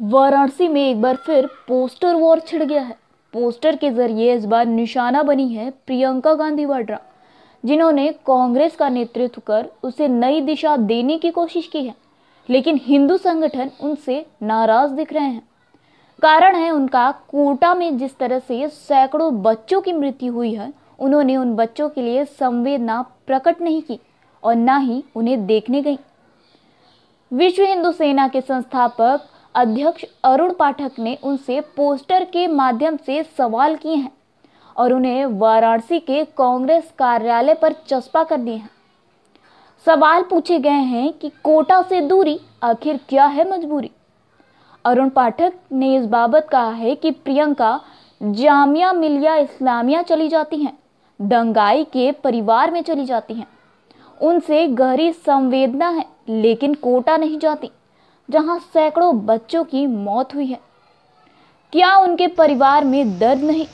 वाराणसी में एक बार फिर पोस्टर वॉर छिड़ गया है। पोस्टर के ज़रिए इस बार निशाना बनी है प्रियंका गांधी वाड्रा, जिन्होंने कांग्रेस का नेतृत्व कर उसे नई दिशा देने की कोशिश की है, लेकिन हिंदू संगठन उनसे नाराज़ दिख रहे हैं। कारण है उनका कोटा में जिस तरह से सैकड़ों बच्चों की मृत्यु हुई है, उन्होंने उन बच्चों के लिए संवेदना प्रकट नहीं की और ना ही उन्हें देखने गई। विश्व हिंदू सेना के संस्थापक अध्यक्ष अरुण पाठक ने उनसे पोस्टर के माध्यम से सवाल किए हैं और उन्हें वाराणसी के कांग्रेस कार्यालय पर चस्पा कर दिए हैं। सवाल पूछे गए हैं कि कोटा से दूरी आखिर क्या है मजबूरी? अरुण पाठक ने इस बाबत कहा है कि प्रियंका, जामिया मिलिया इस्लामिया चली जाती हैं, दंगाई के परिवार में चली जाती हैं। उनसे गहरी संवेदना है, लेकिन कोटा नहीं जाती। जहाँ सैकड़ों बच्चों की मौत हुई है। क्या उनके परिवार में दर्द नहीं?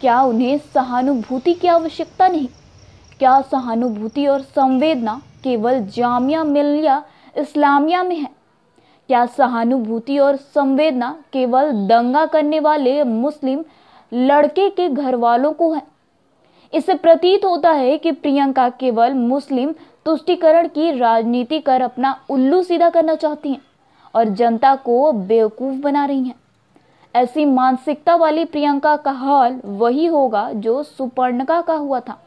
क्या उन्हें सहानुभूति की आवश्यकता नहीं? क्या सहानुभूति और संवेदना केवल जामिया मिलिया इस्लामिया में है? क्या सहानुभूति और संवेदना केवल दंगा करने वाले मुस्लिम लड़के के घर वालों को है? इससे प्रतीत होता है कि प्रियंका केवल मुस्लिम तुष्टिकरण की राजनीति कर अपना उल्लू सीधा करना चाहती हैं। और जनता को बेवकूफ़ बना रही हैं। ऐसी मानसिकता वाली प्रियंका का हाल वही होगा जो सुपर्णका का हुआ था।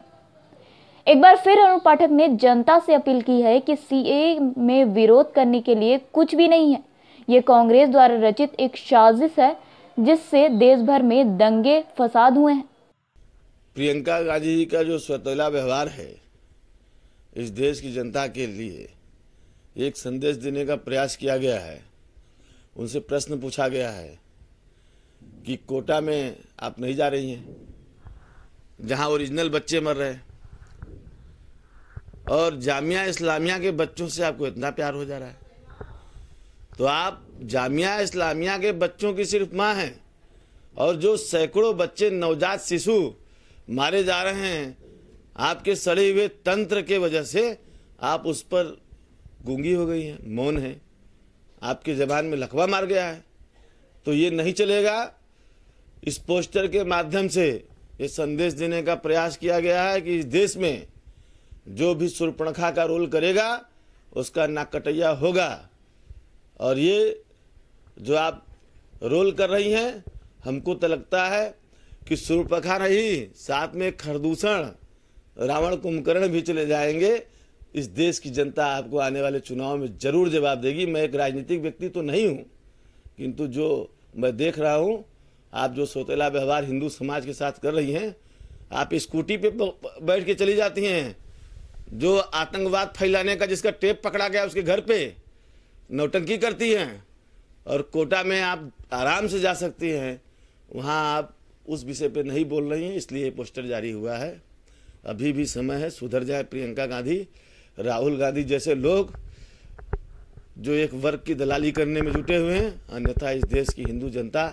एक बार फिर अरुण पाठक ने जनता से अपील की है कि सीए में विरोध करने के लिए कुछ भी नहीं है। ये कांग्रेस द्वारा रचित एक साजिश है, जिससे देश भर में दंगे फसाद हुए हैं। प्रियंका गांधी जी का जो स्वतला व्यवहार है, इस देश की जनता के लिए एक संदेश देने का प्रयास किया गया है। उनसे प्रश्न पूछा गया है कि कोटा में आप नहीं जा रही हैं, जहाँ ओरिजिनल बच्चे मर रहे हैं, और जामिया इस्लामिया के बच्चों से आपको इतना प्यार हो जा रहा है। तो आप जामिया इस्लामिया के बच्चों की सिर्फ़ माँ हैं, और जो सैकड़ों बच्चे नवजात शिशु मारे जा रहे हैं, आपके सड़े हुए तंत्र के वजह से आप उस पर गूँगी हो गई हैं, मौन है। आपके जबान में लखवा मार गया है। तो ये नहीं चलेगा। इस पोस्टर के माध्यम से ये संदेश देने का प्रयास किया गया है कि इस देश में जो भी सुरपणखा का रोल करेगा, उसका नाकटैया होगा। और ये जो आप रोल कर रही हैं, हमको तो लगता है कि सुरपखा नहीं, साथ में खरदूषण, रावण कुंभकर्ण भी चले जाएँगे। इस देश की जनता आपको आने वाले चुनाव में ज़रूर जवाब देगी। मैं एक राजनीतिक व्यक्ति तो नहीं हूँ, किंतु जो मैं देख रहा हूँ, आप जो सोतेला व्यवहार हिंदू समाज के साथ कर रही हैं, आप स्कूटी पे बैठ के चली जाती हैं। जो आतंकवाद फैलाने का जिसका टेप पकड़ा गया उसके घर पे, नौटंकी करती हैं, और कोटा में आप आराम से जा सकती हैं। वहाँ आप उस विषय पे नहीं बोल रही हैं, इसलिए पोस्टर जारी हुआ है। अभी भी समय है, सुधर जाए प्रियंका गांधी। राहुल गांधी जैसे लोग जो एक वर्ग की दलाली करने में जुटे हुए हैं, अन्यथा इस देश की हिंदू जनता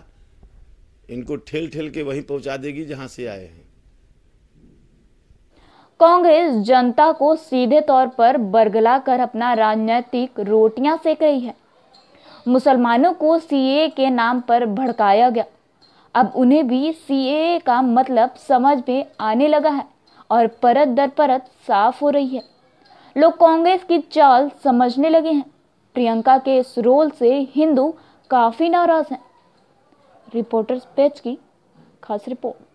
इनको ठेल ठेल के वहीं पहुँचा देगी जहाँ से आए हैं। कांग्रेस जनता को सीधे तौर पर बरगला कर अपना राजनीतिक रोटियाँ सेक रही है। मुसलमानों को सीए के नाम पर भड़काया गया। अब उन्हें भी सीए का मतलब समझ में आने लगा है और परत दर परत साफ़ हो रही है। लोग कांग्रेस की चाल समझने लगे हैं। प्रियंका के इस रोल से हिंदू काफ़ी नाराज़ हैं। रिपोर्टर्स पेज की खास रिपोर्ट।